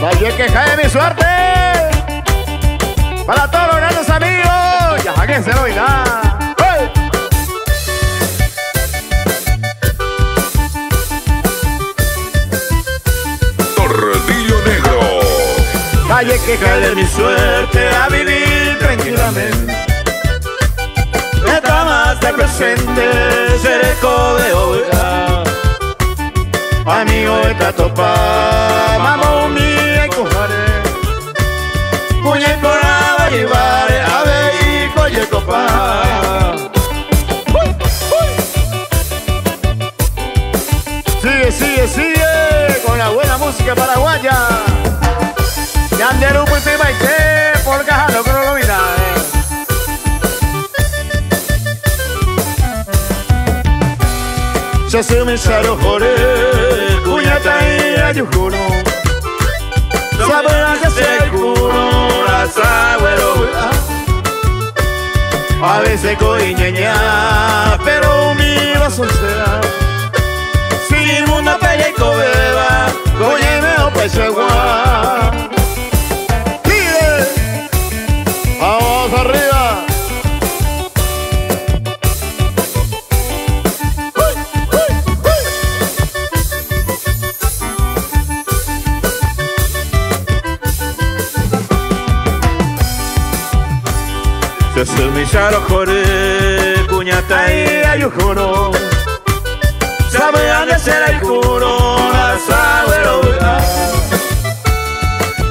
Vaya que cae mi suerte. Para todos los grandes amigos. Ya que se lo irá. Tortillo Negro. Calle que cae de mi suerte a vivir tranquilamente. Neta más de presente, seré de obra. Amigo de Tatopa, mamá mía y cojare. Puña y poraba llevaré a ver y coye copa. Sigue, sigue, sigue con la buena música paraguaya. Yanderu pues baite por que no lo mira. Se asume saro jore, cuñata y ayujuno. A veces coiñeña, pero mi va soltera. Si mundo pelle y Se sumisharo jore, cuñata y ayujuno. Sabían de ser el cuno, la sabuelo.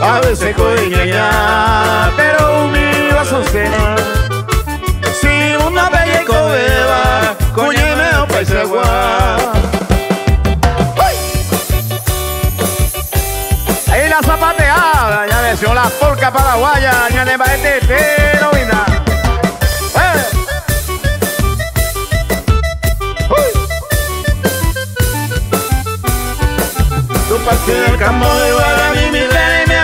A veces coiña pero mi va sostena. Si una bella y cobeba, coñeme o paisa Ahí la zapateada, ya deseó la polca paraguaya, ya le va a este heroína. Tu partido el campo de Guadalajara mi rey me.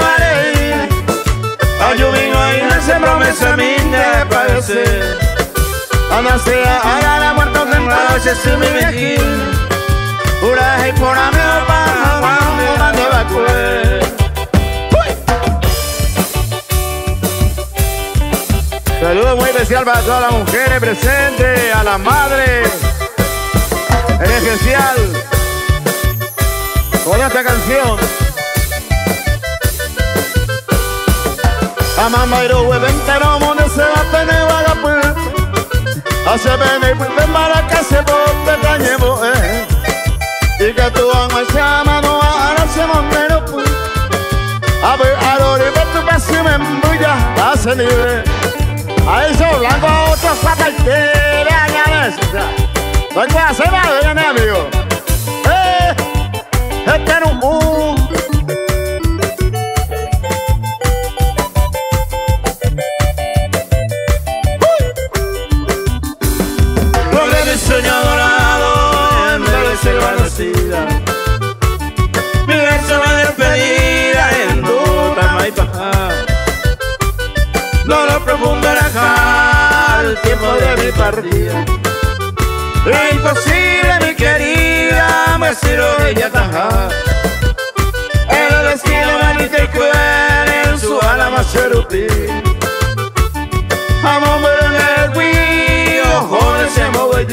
Ayuvingo ahí no se promesa minga parece. Anastea haga la muerta sentado se sumi viejil. Pura y por amigo para Juan de Bacue. Saludos muy especial para todas las mujeres presentes, a las madres, en especial con esta canción. Amambairo hueventero monese atene vagapur Hace bene se maracase bote cañebo eh que tu angwa shama no arase monero pu Abe arore botu pasi membuya pase libre. A eso blanco a otros pataitere añades Soy clase madre, mi amigo. El tiempo de mi partida. Imposible sirvo ella tajá El destino manita y en su alma cherupí Amor en el guío, joder se mueve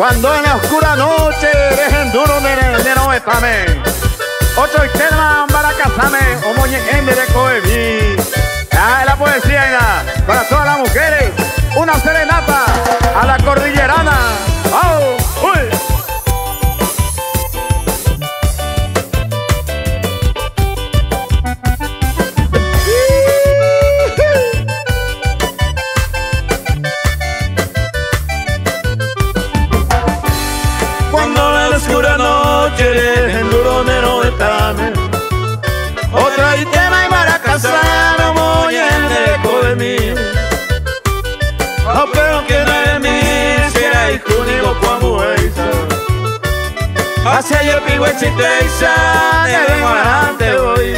Cuando en la oscura noche dejen duro de no estame Ocho y para casarme o moñe en de coevi Será hijo único cuando huechiteisa, de adelante voy.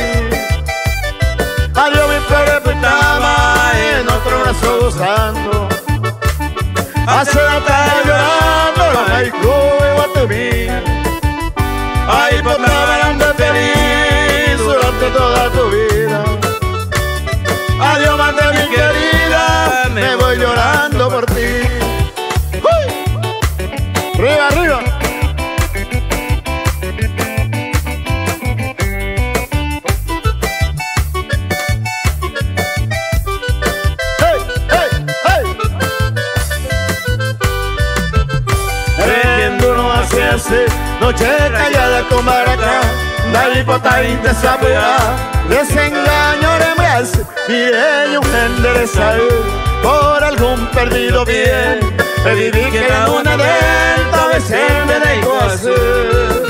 Adiós mi flores pitama, en otro brazo gozando. Hace la tarde llorando, la y guatemí. Ahí por la feliz durante Nadie pota indesabea Desengaño rembras Bien un enderezar Por algún perdido bien Me viví que era una delta veces me dejo hacer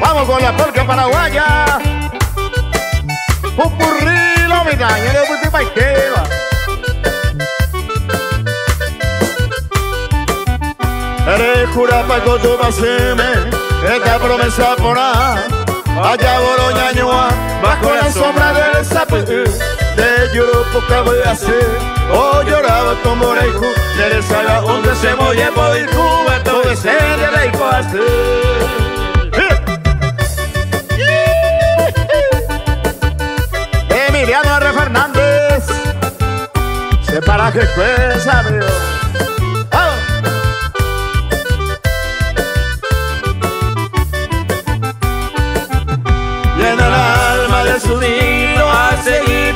Vamos con la polca paraguaya. Pupurri lo midaña de Putipaikeva Eres jurapa con tu paseme Esta promesa porá Allá boroña Bajo la sombra del sapo. De Yurupo que voy a hacer Oh lloraba como reiku Del saga donde se moye por el cuba Todo ese de reiku hacer Emiliano R. Fernández. Se para que cuesta,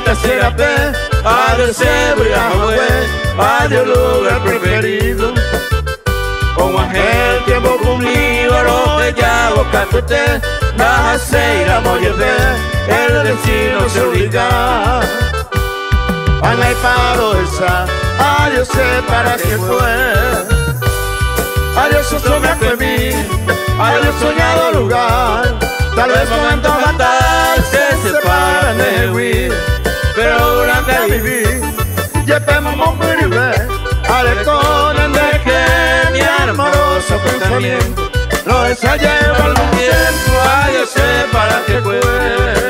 seguirte serapé Adiós cebo y a Adiós lugar preferido Como aquel tiempo cumplido Roje ya boca usted Baja se irá a El destino se obliga. Ana y paro esa Adiós sé para qué fue. Adiós sombra fue mí Adiós soñado lugar. Tal vez momento fatal se separan de huir Un privé Aleconen de que mi amoroso pensamiento. Lo desayuno algún tiempo Adiós sé para qué fue